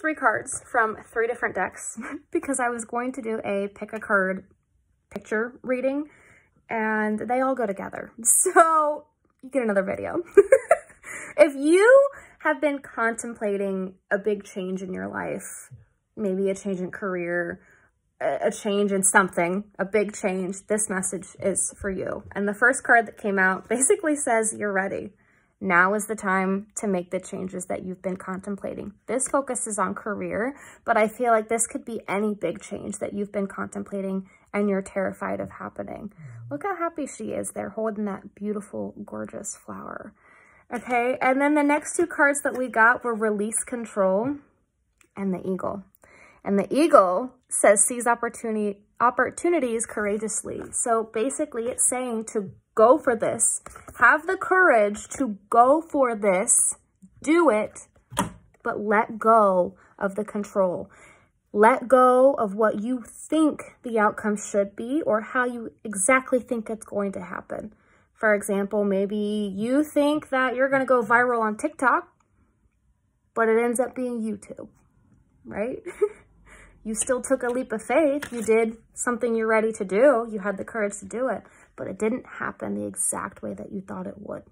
three cards from three different decks because I was going to do a pick a card picture reading and they all go together. So you get another video. if you have been contemplating a big change in your life, maybe a change in career, a change in something, a big change, this message is for you. And the first card that came out basically says you're ready. Now is the time to make the changes that you've been contemplating. This focuses on career, but I feel like this could be any big change that you've been contemplating and you're terrified of happening. Look how happy she is there holding that beautiful, gorgeous flower. Okay, and then the next two cards that we got were Release Control and the Eagle. And the Eagle says seize opportunity opportunities courageously. So basically it's saying to Go for this. Have the courage to go for this. Do it, but let go of the control. Let go of what you think the outcome should be or how you exactly think it's going to happen. For example, maybe you think that you're going to go viral on TikTok, but it ends up being YouTube, right? you still took a leap of faith. You did something you're ready to do. You had the courage to do it but it didn't happen the exact way that you thought it would.